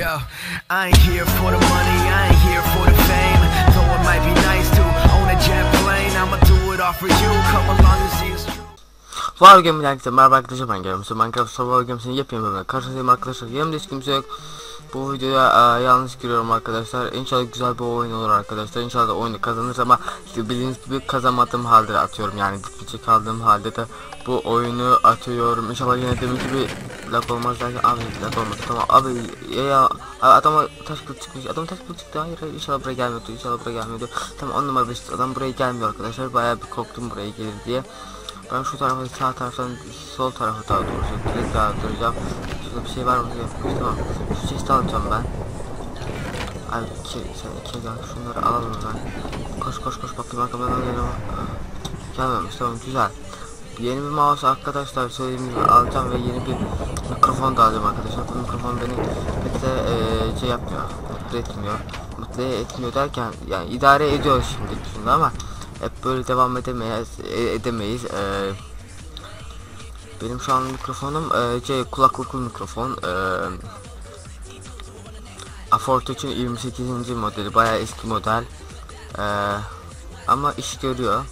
Yo, I ain't here for the money, I ain't here for the fame. Though it might be nice to own a jet plane, I'ma do it all for you. Come along and see it's true. Game'den herkese merhaba arkadaşlar ben Gaming. Minecraft Survival Games'in yepyeni bölümüne karşınızdayım arkadaşlar. Yanımda hiç kimse yok. Bu videoya e, yanlış giriyorum arkadaşlar. İnşallah güzel bir oyun olur arkadaşlar. İnşallah oyunu kazanırız ama işte bildiğiniz gibi kazanmadığım halde atıyorum. Yani diklice kaldığım halde de bu oyunu atıyorum. İnşallah yine demin gibi lag olmaz derken abi lag olmadı tamam abi ya, ya adama taş kılıç çıkmış adam taş kılıç çıktı hayır hayır inşallah buraya gelmiyordu inşallah buraya gelmiyordu tamam on numara 5 adam buraya gelmiyor arkadaşlar bayağı bir korktum buraya gelir diye ben şu tarafa sağ taraftan sol tarafa daha doğrusu direkt daha duracağım. Şurada bir şey var mı? Yok. Tamam. Şu chest'i alacağım ben. Abi iki, sen iki gel şunları alalım ben. Koş koş koş bakayım arkamdan geliyor. Gelmemiş tamam güzel. Yeni bir mouse arkadaşlar söylediğim gibi alacağım ve yeni bir mikrofon da alacağım arkadaşlar. Bu mikrofon beni pek de eee, şey yapmıyor. Mutlu etmiyor. Mutlu etmiyor derken yani idare ediyor şimdi şimdi ama hep böyle devam edemeyiz e- edemeyiz ee, benim şu an mikrofonum e, şey kulaklıklı mikrofon e, A43'ün 28. modeli bayağı eski model e, ama iş görüyor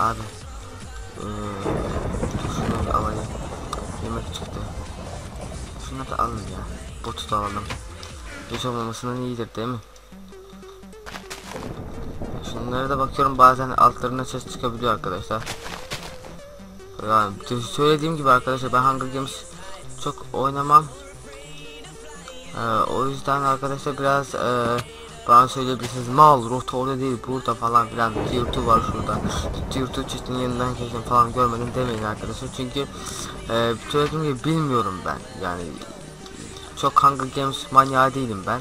abi. E, şunu bir alayım. Yemek çıktı. Şunları da alın ya. Botu da alalım. Hiç olmamasından iyidir değil mi? Şunlara da bakıyorum. Bazen altlarına ses çıkabiliyor arkadaşlar. Yani söylediğim gibi arkadaşlar ben Hunger Games çok oynamam. Ee, o yüzden arkadaşlar biraz e, bana söyleyebilirsiniz mal rota orada değil burada falan filan YouTube var şurada. YouTube çeşitinin yanından geçtim falan görmedim demeyin arkadaşlar. Çünkü e, söylediğim gibi bilmiyorum ben. Yani çok Hunger Games manyağı değilim ben.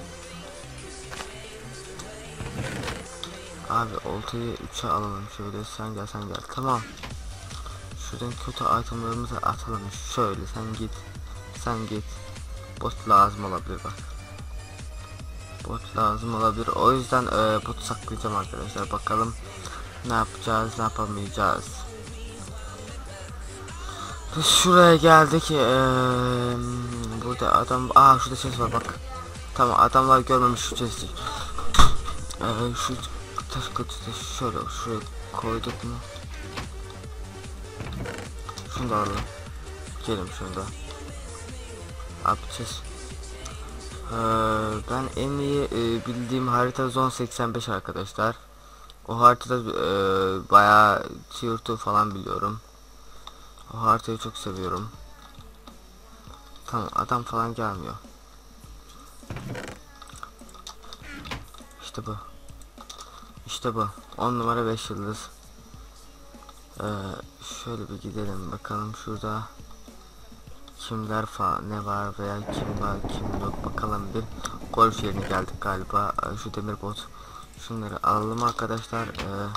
Abi oltayı 3'e alalım şöyle sen gel sen gel. Tamam. Şuradan kötü itemlarımızı atalım şöyle sen git Sen git. Bot lazım olabilir bak Bot lazım olabilir o yüzden e, botu saklayacağım arkadaşlar bakalım Ne yapacağız ne yapamayacağız Şuraya geldik ee, Burada adam aa şurada ses var bak Tamam adamlar görmemiş şu sesi ee, şu taş kutusu şöyle şuraya koyduk mu? Şunu da alalım. Gelin şunu da. Yapacağız. Ee, ben en iyi e, bildiğim harita Zone 85 arkadaşlar. O haritada e, bayağı tier 2 falan biliyorum. O haritayı çok seviyorum. Tamam adam falan gelmiyor. İşte bu. İşte bu. 10 numara 5 yıldız. Ee, şöyle bir gidelim bakalım şurada kimler falan ne var veya kim var kim yok bakalım bir golf yerine geldik galiba ee, şu demir bot şunları alalım arkadaşlar ee,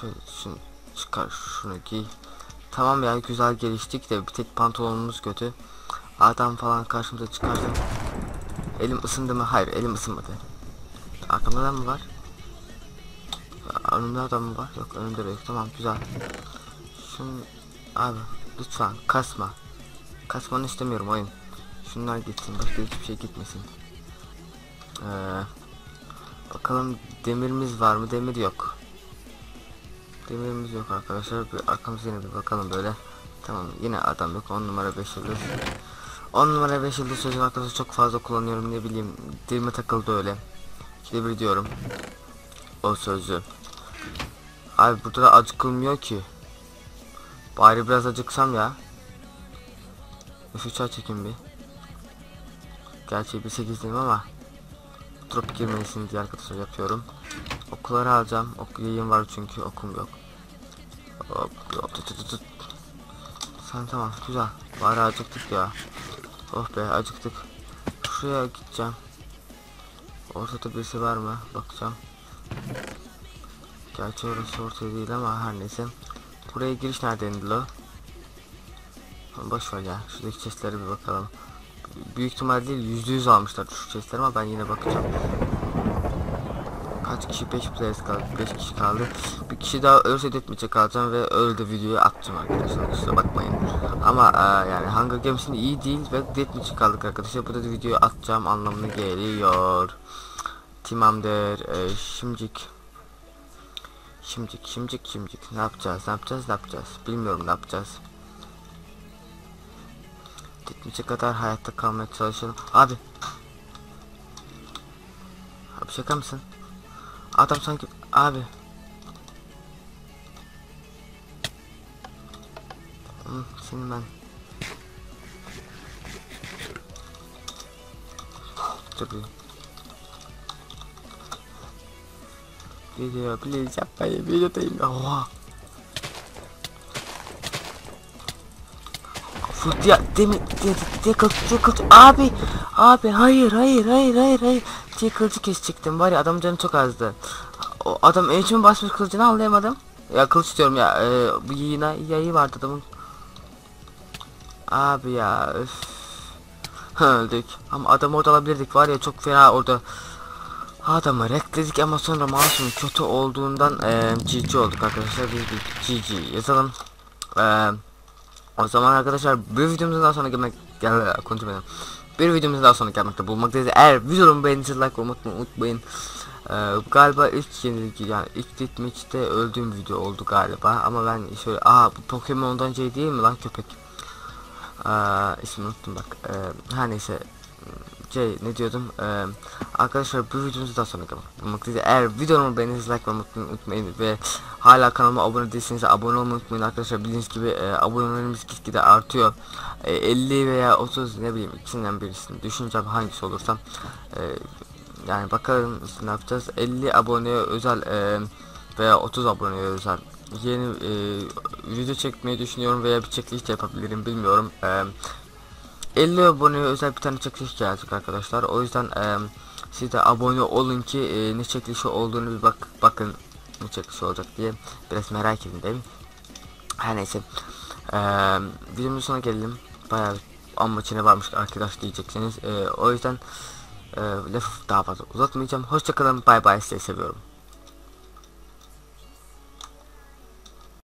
şöyle şunu çıkar şunu giy tamam ya güzel geliştik de bir tek pantolonumuz kötü adam falan karşımıza çıkardı elim ısındı mı hayır elim ısınmadı arkamda da mı var Önümde adam mı var? Yok önümde de yok. Tamam güzel. Şunu abi lütfen kasma. Kasmanı istemiyorum oyun. Şunlar gitsin. Başka hiçbir şey gitmesin. Ee, bakalım demirimiz var mı? Demir yok. Demirimiz yok arkadaşlar. Bir arkamıza yine bir bakalım böyle. Tamam yine adam yok. 10 numara 5 yıldız. 10 numara 5 yıldız sözü arkadaşlar çok fazla kullanıyorum ne bileyim. Dilime takıldı öyle. İkide bir diyorum o sözü. Abi burada da acıkılmıyor ki. Bari biraz acıksam ya. Şu çay çekin bir. Gerçi bir 8'liyim ama drop girmesin diye arkadaşlar yapıyorum. Okulları alacağım. Ok yayın var çünkü okum yok. Hop, hop, tut, tut, tut. Sen tamam güzel. Bari acıktık ya. Oh be acıktık. Şuraya gideceğim. Ortada birisi var mı? Bakacağım. Gerçi orası orta değil ama her neyse. Buraya giriş neredeydi lo? Boş ver ya. Şuradaki chestlere bir bakalım. Büyük ihtimal değil yüzde yüz almışlar şu chestleri ama ben yine bakacağım. kaç kişi? 5 players kaldı 5 kişi kaldı. Bir kişi daha ölürse detmeyecek kalacağım ve öyle de videoyu atacağım arkadaşlar kusura bakmayın. Ama e, yani Hunger Games'in iyi değil ve detmeyecek kaldık arkadaşlar. Bu da videoyu atacağım anlamına geliyor. Timamdır e, şimdicik Şimdicik şimdicik şimdicik ne yapacağız ne yapacağız ne yapacağız? Bilmiyorum ne yapacağız Detmeyecek kadar hayatta kalmaya çalışalım abi Abi şaka mısın? Adam sanki abi. Seni ben. Bir. Video please yapmayın videodayım. Oha. Ya demin diye kılıç abi abi hayır hayır hayır hayır hayır. Diye kılıcı kesecektim var ya adam canı çok azdı. O adam eğitimi basmış kılıcını anlayamadım. Ya kılıç diyorum ya e, bu yine yayı vardı adamın. Abi ya öf öldük. Ama adam orada alabilirdik var ya çok fena orada. Adamı rekledik ama sonra mouse'un kötü olduğundan e, GG olduk arkadaşlar. Biz yazalım. Eee o zaman arkadaşlar bir videomuzun daha sonra gelmek gel konuşmayalım. Bir videomuzun daha sonra gelmekte bulmaktayız. Eğer videomu beğendiyseniz like olmayı unutmayın. Ee, galiba ilk yenilik yani ilk ditmeçte öldüğüm video oldu galiba ama ben şöyle aa bu Pokemon'dan şey değil mi lan köpek? Ee, ismini unuttum bak. Ee, her neyse şey ne diyordum? Ee, arkadaşlar bu videomuzu daha sonra bulmaktayız eğer videomu beğenirseniz like olmayı unutmayın ve hala kanalıma abone değilseniz abone olmayı unutmayın arkadaşlar. Bildiğiniz gibi e, abonelerimiz gitgide artıyor. E, 50 veya 30 ne bileyim ikisinden birisini düşüneceğim hangisi olursam e, yani bakalım işte ne yapacağız. 50 aboneye özel e, veya 30 aboneye özel yeni e, video çekmeyi düşünüyorum veya bir çekiliş yapabilirim bilmiyorum. E, 50 aboneye özel bir tane çekiliş gelecek arkadaşlar. O yüzden e, siz de abone olun ki e, ne çekilişi olduğunu bir bak bakın ne çekilişi olacak diye biraz merak edin değil mi? Her neyse. E, videomuzun sonuna gelelim. Bayağı amma çene varmış arkadaş diyeceksiniz. E, o yüzden e, lafı daha fazla uzatmayacağım. Hoşçakalın. Bay bay. Sizi seviyorum.